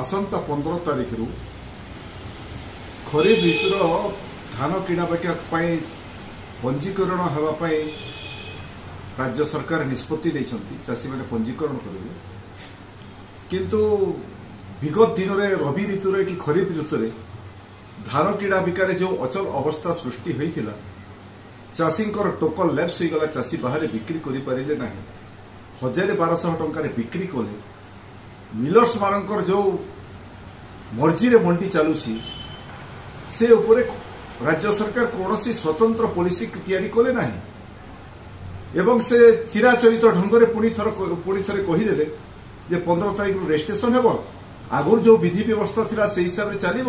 आसंता पंदर तारीख रु खरीफ ऋतुर धान किणापेक्षापी पंजीकरण होगापी राज्य सरकार निष्पत्ति चाषी मैंने पंजीकरण करेंगे किंतु विगत दिन में रवि ऋतु कि खरीफ ऋतु धान किणा बिकार जो अचल अवस्था सृष्टि होता चाषी टोकन लैप्स होगला चाषी बाहर बिक्री करें हजार बारश टकर बिक्री कले ମିଲର୍ସମାନଙ୍କର ଯେଉଁ ମର୍ଜିରେ ମଣ୍ଡି ଚାଲୁଛି ସେ ଉପରେ ରାଜ୍ୟ ସରକାର କୌଣସି ସ୍ୱତନ୍ତ୍ର ପଲିସି ତିଆରି କଲେ ନାହିଁ ଏବଂ ସେ ଚିରାଚରିତ ଢଙ୍ଗରେ ପୁଣି ଥର ପୁଣି ଥରେ କହିଦେଲେ ଯେ ପନ୍ଦର ତାରିଖରୁ ରେଜିଷ୍ଟ୍ରେସନ୍ ହେବ ଆଗରୁ ଯେଉଁ ବିଧି ବ୍ୟବସ୍ଥା ଥିଲା ସେହି ହିସାବରେ ଚାଲିବ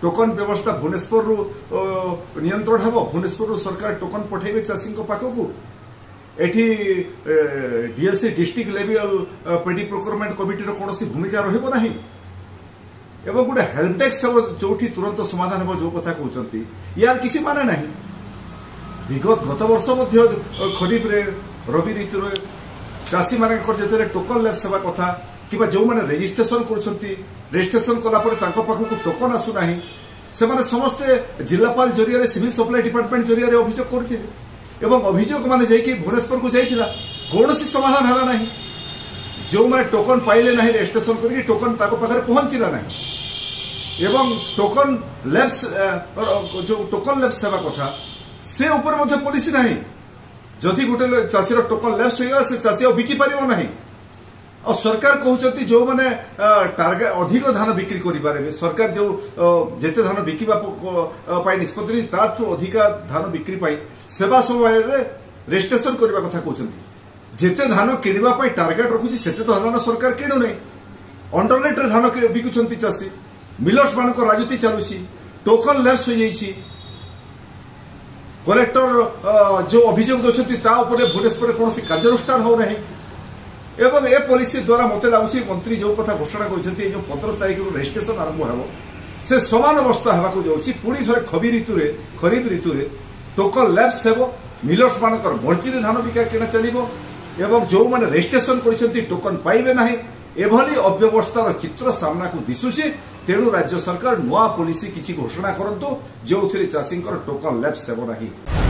ଟୋକନ ବ୍ୟବସ୍ଥା ଭୁବନେଶ୍ୱରରୁ ନିୟନ୍ତ୍ରଣ ହେବ ଭୁବନେଶ୍ୱରରୁ ସରକାର ଟୋକନ ପଠାଇବେ ଚାଷୀଙ୍କ ପାଖକୁ DLC district level paddy procurement कमिटर कौन भूमिका रहा एवं गोटे हेल्पडेस्क जो तुरंत समाधान हम जो कथा कहते यार किसी माने ना विगत गत वर्ष खरीफ रबी ऋतु चाषी मान जो टोकन लैब सेवा कथा कि जो मैंने रेजिट्रेसन करेसन कलापर टोकन आसूना से समस्ते जिलापाल जरिया सिविल सप्लाई डिपार्टमेंट जरिया अभियान कर এবং অভিযোগ মানে যাইকি ভুবনেশ্বরকু যাই কৌশি সমাধান হল না যে টোকন পাইলে না রেজিষ্ট্রেসন করি টোকন তা পাখে পৌঁছিলা না এবং টোকন লেপস যে টোকন লেপস হওয়া কথা সে উপরে মধ্যে পলিসি না যদি গোটে চাষীর টোকন লেপস হয়ে সে চাষী বিকি পারিব না ଆଉ ସରକାର କହୁଛନ୍ତି ଯେଉଁମାନେ ଟାର୍ଗେଟ ଅଧିକ ଧାନ ବିକ୍ରି କରିପାରିବେ ସରକାର ଯେଉଁ ଯେତେ ଧାନ ବିକିବା ପାଇଁ ନିଷ୍ପତ୍ତି ନେଇଛି ତାଠୁ ଅଧିକା ଧାନ ବିକ୍ରି ପାଇଁ ସେବା ସମୟରେ ରେଜିଷ୍ଟ୍ରେସନ କରିବା କଥା କହୁଛନ୍ତି ଯେତେ ଧାନ କିଣିବା ପାଇଁ ଟାର୍ଗେଟ ରଖୁଛି ସେତେ ତ ଧାନ ସରକାର କିଣୁନି ଅଣ୍ଡରନେଟ୍ରେ ଧାନ ବିକୁଛନ୍ତି ଚାଷୀ ମିଲର୍ସମାନଙ୍କ ରାଜୁତି ଚାଲୁଛି ଟୋକନ୍ ଲେପ୍ସ ହୋଇଯାଇଛି କଲେକ୍ଟର ଯେଉଁ ଅଭିଯୋଗ ଦେଉଛନ୍ତି ତା ଉପରେ ଭୁବନେଶ୍ୱରରେ କୌଣସି କାର୍ଯ୍ୟାନୁଷ୍ଠାନ ହେଉନାହିଁ এবং ଏ ପଲିସି ଦ୍ୱାରା ମୋତେ ଲାଗୁଛି ମନ୍ତ୍ରୀ ଯେଉଁ କଥା ଘୋଷଣା କରିଛନ୍ତି ଏ ଯେଉଁ ପନ୍ଦର ତାରିଖରୁ ରେଜିଷ୍ଟ୍ରେସନ ଆରମ୍ଭ ହେବ ସେ ସମାନ ଅବସ୍ଥା ହେବାକୁ ଯାଉଛି ପୁଣି ଥରେ ଖବି ଋତୁରେ ଖରିଫ ଋତୁରେ ଟୋକନ ଲ୍ୟାବ୍ସ ହେବ ମିଲର୍ସମାନଙ୍କର ମର୍ଜିରେ ଧାନ ବିକା କିଣା ଚାଲିବ ଏବଂ ଯେଉଁମାନେ ରେଜିଷ୍ଟ୍ରେସନ କରିଛନ୍ତି ଟୋକନ ପାଇବେ ନାହିଁ ଏଭଳି ଅବ୍ୟବସ୍ଥାର ଚିତ୍ର ସାମ୍ନାକୁ ଦିଶୁଛି ତେଣୁ ରାଜ୍ୟ ସରକାର ନୂଆ ପଲିସି କିଛି ଘୋଷଣା କରନ୍ତୁ ଯେଉଁଥିରେ ଚାଷୀଙ୍କର ଟୋକନ ଲ୍ୟାବ୍ସ ହେବ ନାହିଁ